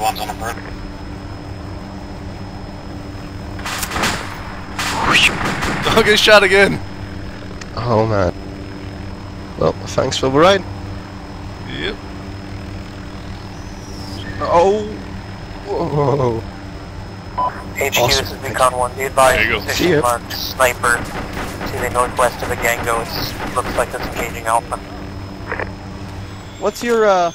one's on a bird. Don't get shot again. Oh man. Well, thanks for the ride. Yep. Oh. Whoa. HQ, Awesome. this is Recon 1. The There advised you. See position marked sniper to the northwest of Bagango. It looks like it's engaging Alpha. What's your uh,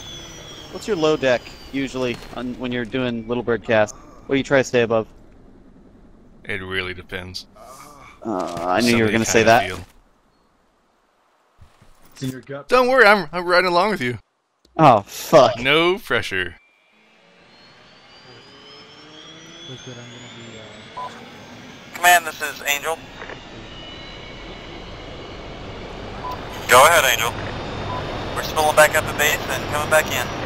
what's your low deck usually on when you're doing Little Bird cast? What do you try to stay above? It really depends. Uh, I knew you were gonna say that. feel. It's in your gut. Don't worry, I'm I'm riding along with you. Oh fuck! No pressure. Liquid, I'm gonna be, uh, Command, this is Angel. Go ahead, Angel. We're spilling back up the base and coming back in.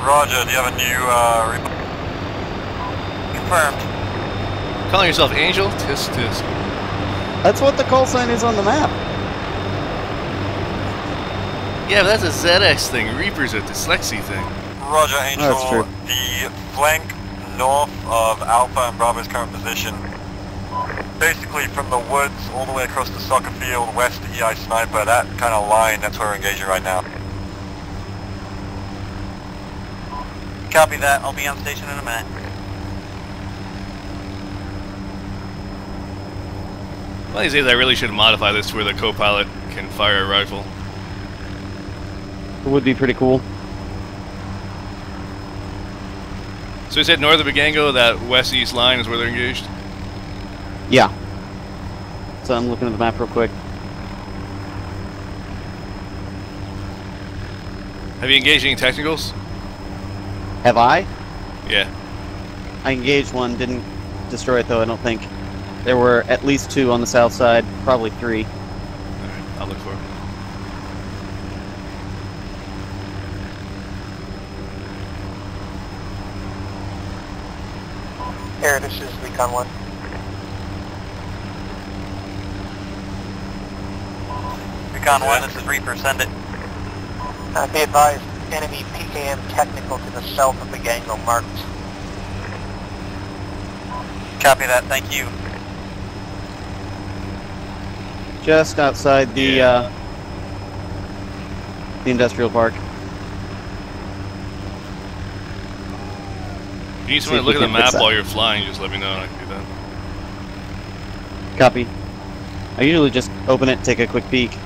Roger, do you have a new, uh, re- Confirmed. Calling yourself Angel? Tisk tisk. That's what the call sign is on the map. Yeah, but that's a ZX thing. Reaper's a dyslexia thing. Roger, Angel. that's true. The flank north of Alpha and Bravo's current position. Basically from the woods all the way across the soccer field west to EI Sniper, that kind of line, that's where we're engaging right now. Copy that. I'll be on station in a minute. One of these days I really should modify this to where the co-pilot can fire a rifle. It would be pretty cool. So is it north of Bagango, that west-east line is where they're engaged? Yeah. So I'm looking at the map real quick. Have you engaged any technicals? Have I? Yeah. I engaged one, didn't destroy it though. I don't think. There were at least two on the south side, probably three. Alright, I'll look for it. Here, this is Recon 1. Recon 1, this is Reaper. Send it. Uh, be advised, enemy PKM technical to the south of Bagango marked. Copy that. Thank you. Just outside the Yeah. uh, the industrial park. If you need See someone to look at the map while you're flying, just let me know and I can do that. Copy. I usually just open it, take a quick peek.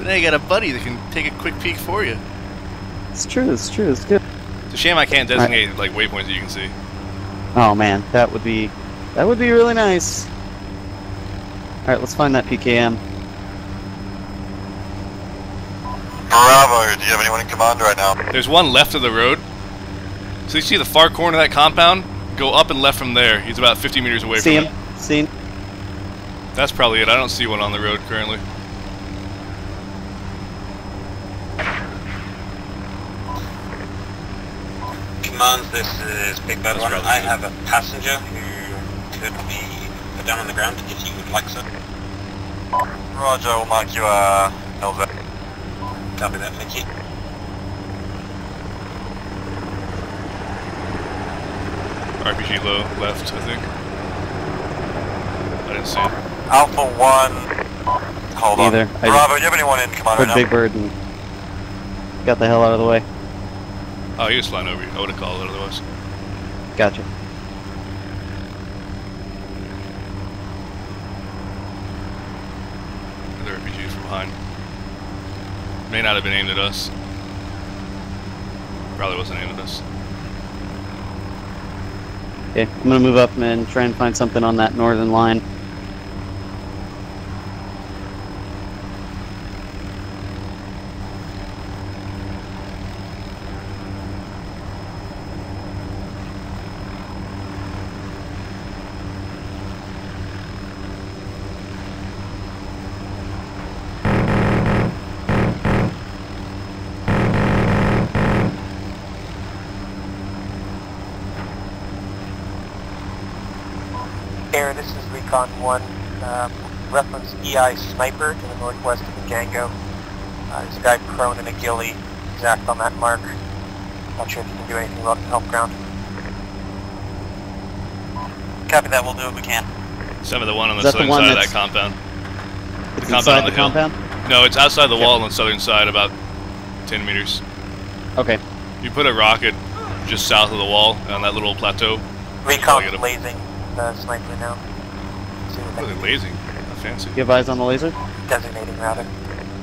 But now you got a buddy that can take a quick peek for you. It's true. It's true. It's good. It's a shame I can't designate like waypoints that you can see. Oh man, that would be that would be really nice. All right, let's find that PKM. Bravo, do you have anyone in command right now? There's one left of the road. So you see the far corner of that compound? Go up and left from there. He's about 50 meters away See from him? it. See him? That's probably it. I don't see one on the road currently. Command, this is Big Bad One. I have a passenger who could be put down on the ground if you would like so. Roger, we'll mark you uh, LZ. Copy that, thank you. RPG low left, I think. I didn't see it. Alpha 1, hold Neither. on. I Bravo, do you have anyone in command Put right Big? Bird and got the hell out of the way. Oh, he was flying over you. I would have called it otherwise. Gotcha. Another RPG from behind. May not have been aimed at us. Probably wasn't aimed at us. Okay, I'm gonna move up and try and find something on that northern line. Air, this is Recon 1. Um, reference EI Sniper to the northwest of Bagango. Uh, there's a guy prone in a ghillie, exact on that mark. Not sure if you can do anything about the help ground. Copy that, we'll do what we can. Seven the one on the Is that the southern one side of that compound. It's compound inside the the compound? No, it's outside the Okay. wall on the southern side, about 10 meters. Okay. You put a rocket just south of the wall on that little plateau. Recon get him. blazing the sniper now. See Really they lazy. Not fancy. You have eyes on the laser? designating rather.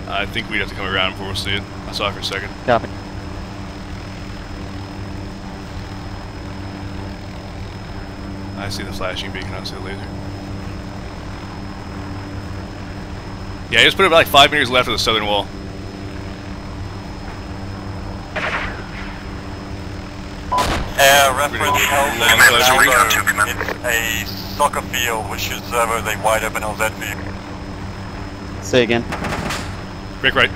I think we'd have to come around before we see it. I saw it for a second. Copy. I see the flashing beacon, I see the laser. Yeah, just put it like five meters left of the southern wall. Uh, reference Long LZ side Alpha. It's a soccer field which should serve as a wide open LZ for you. Say again. Break right.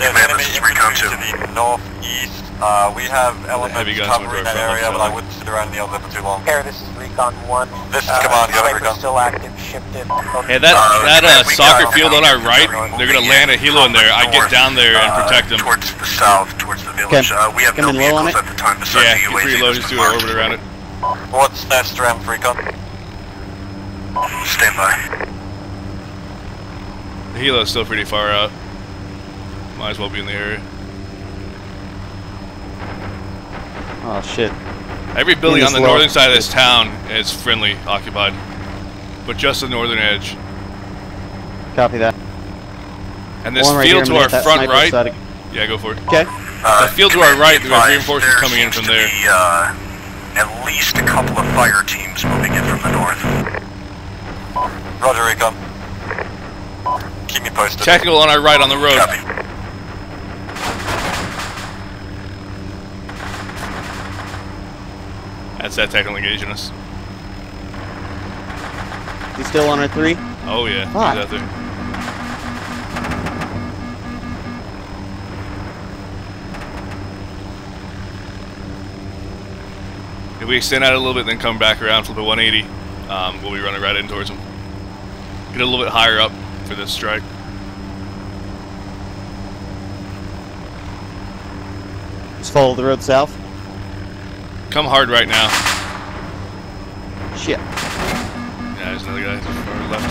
There's enemy infantry to the northeast. Uh, we have elements heavy guns covering went that area, but I wouldn't sit around in the LZ for too long. Here, this is Recon 1. This is uh, Command, go ahead, Recon. still active, shipped in. Yeah, that that uh, soccer field on our right, they're gonna land a helo in there. I get down there and protect them. Towards the south, towards the village. Okay. Uh, we have Come no in low on vehicles at the time besides Yeah, the get UAV. pretty low, that's just do an orbit around it. What's that strength, Recon? Stand by. The helo's still pretty far out. Might as well be in the area. Oh shit. Every building on the northern side of this town is friendly occupied, but just the northern edge. Copy that. And this right field to our gonna hit that front right, side ag- yeah, go for it. Okay. Uh, The field to our right, be there's advised, reinforcements coming in seems from to there. Be, uh, at least a couple of fire teams moving in from the north. Roger, Recon. Um, keep me posted. Tactical on our right on the road. Copy. That's that tactical engaging us. You still on our three? Oh yeah, he's out there. We extend out a little bit, then come back around, flip a 180, um, we'll be running right in towards them. Get a little bit higher up for this strike. Just follow the road south. Come hard right now. Shit. Yeah, there's another guy far left.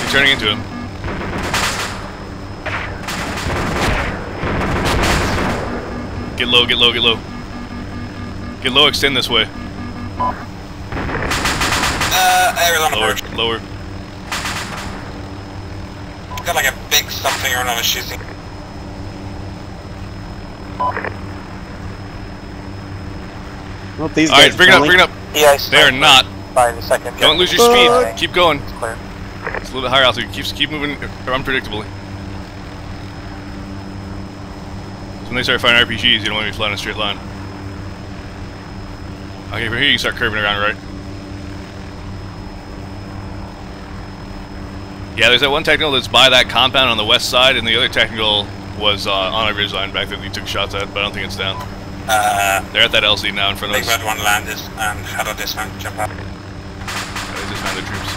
You're turning into him. Get low, get low, get low. Get low, extend this way. Uh, Arizona Lower, Bridge. lower. Got like a big something or another shooting. Well, these Alright, bring it up, bring it up. EI They are not. By the second. Don't lose your Fuck. speed. Keep going. It's clear. It's a little bit higher altitude. Keep, keep moving unpredictably. So when they start firing RPGs, you don't want to be flying in a straight line. Okay, from here you can start curving around right. Yeah, there's that one technical that's by that compound on the west side, and the other technical was uh, on a ridge line back that we took shots at, but I don't think it's down. Uh, They're at that LZ now in front of Big us. Red One landed and had a dismount jump out. They just found troops.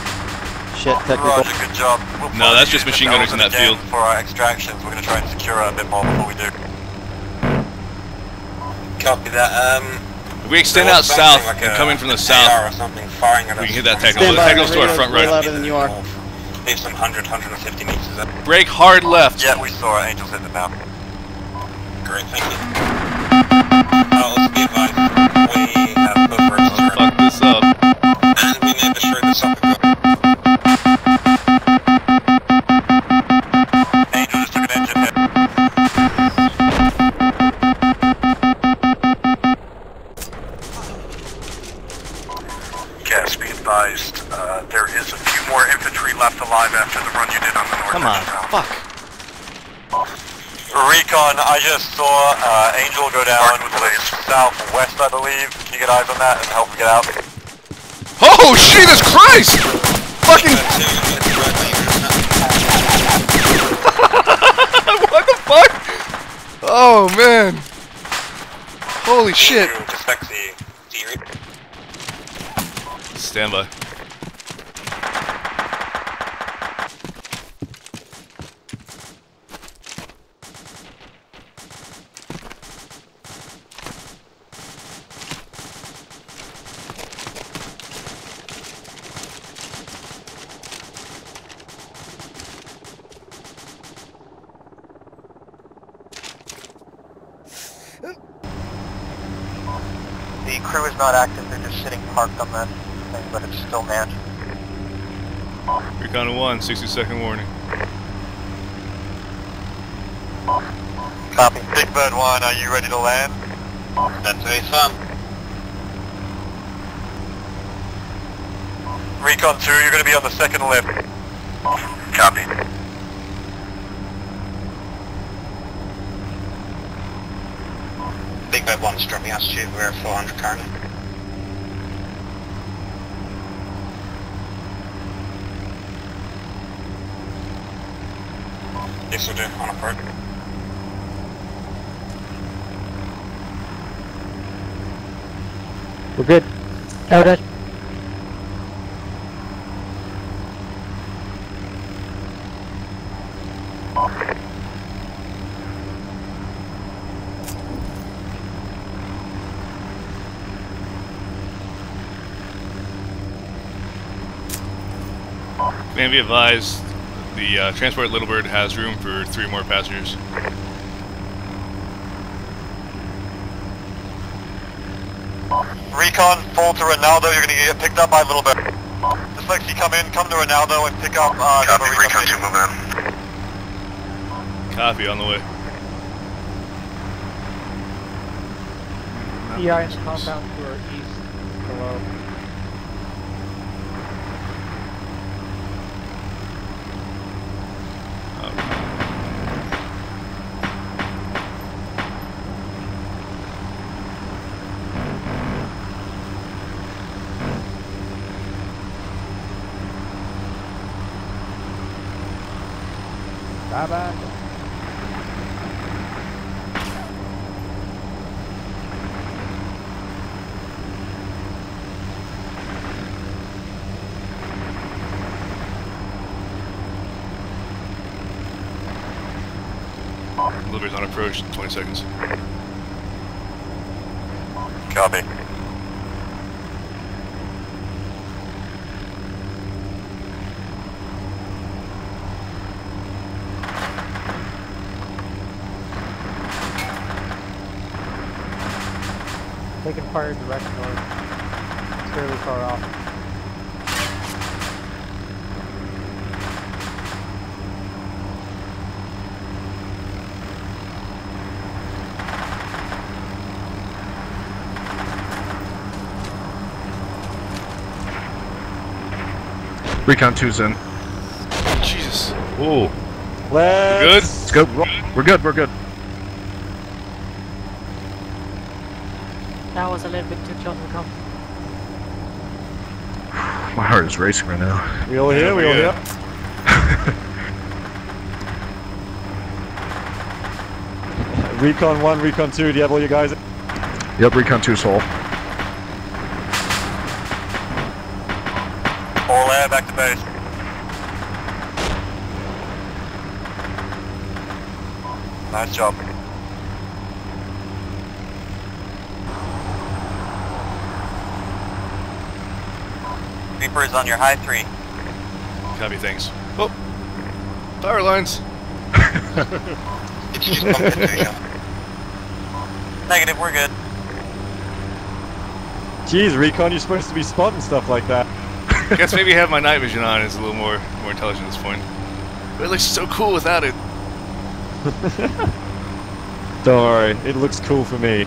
Shit, technical. Roger, good job. We'll No, that's just machine gunners in that field. For our extractions, we're going to try and secure it a bit more before we do. Copy that. Um, If we extend out south like and a- come in from the south, or something firing at we can hit that from technical. Stand The by, technical's to our radio's front way right. louder than you are. Leave some 100, 150 meters up. Brake hard left. Yeah, we saw it. Angels hit the map. Great, thank you. Uh, let's be advised, we have both roads Oh, fuck this up. and we may have destroyed the soccer Recon, I just saw uh, Angel go down Marked to the southwest, I believe. Can you get eyes on that and help him get out? Oh, Jesus Christ! Fucking. what the fuck? Oh, man. Holy shit. Respect. Stand by. Crew is not active, they're just sitting parked on that thing, but it's still manned. Recon 1, 60 second warning. Copy. Big Bird 1, are you ready to land? That's very fun. Recon 2, you're going to be on the second lift. Copy. Big Bad 1's dropping altitude, we're at 400 currently. Yes, we'll do, on approach. We're good. Out at Man, be advised, the uh, transport Little Bird has room for three more passengers. Recon, full to Ronaldo, you're going to get picked up by a little bit. Just like you come in, come to Ronaldo and pick up... Uh, Copy, Recon 2, move in. Copy, on the way. EIS compound to our east below. Bye bye. Little Bird's on approach, 20 seconds. Copy. Fire direct north. It's fairly far off. Recon 2's in. Jesus. Ooh. Good? Let's go. We're good, we're good. That was a little bit too close to come. My heart is racing right now. We all here, we all here. Recon 1, Recon 2, do you have all your guys? Yep, Recon 2's whole. All air, back to base. Nice job. Reaper is on your high three. Copy, thanks. Oh! Power lines! Did you just bump into each other? Negative, we're good. Jeez, Recon, you're supposed to be spotting stuff like that. I Guess maybe have my night vision on is a little more more intelligent at this point. But it looks so cool without it. Don't worry, it looks cool for me.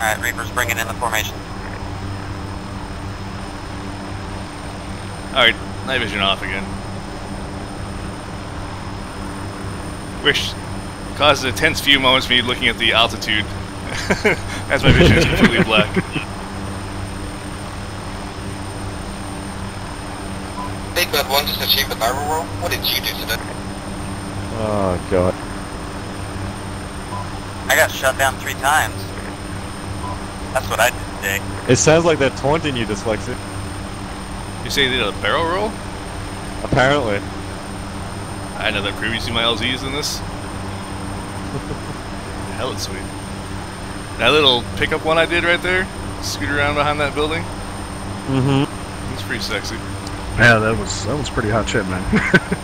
Alright, Reaper's bringing in the formation. Alright, night vision off again. Which causes a tense few moments for me looking at the altitude as my vision is completely black. Big Bad 1 just achieved the barrel roll. What did you do today? Oh god. I got shut down three times. That's what I did today. It sounds like they're taunting you, Dyslexic. You say they did a barrel roll? Apparently. I know that previously my LZs in this. Hell, it's sweet. That little pickup one I did right there, scoot around behind that building, Mm-hmm. it's pretty sexy. Yeah, that was that was pretty hot shit, man.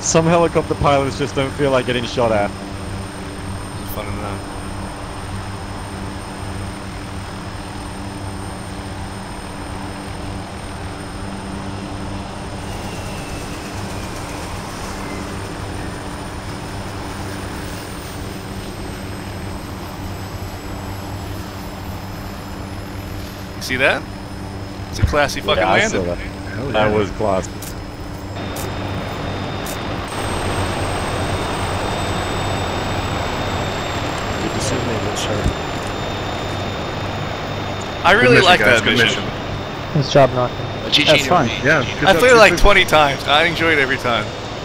Some helicopter pilots just don't feel like getting shot at. Fun in that. You see that? It's a classy fucking Yeah, I landing. that. Hell yeah. That was class. Good to see you, Navy, sir. I really mission, like guys, that good mission. Nice job knocking. That's fun. Yeah. I job, played it like 20 times. I enjoyed it every time.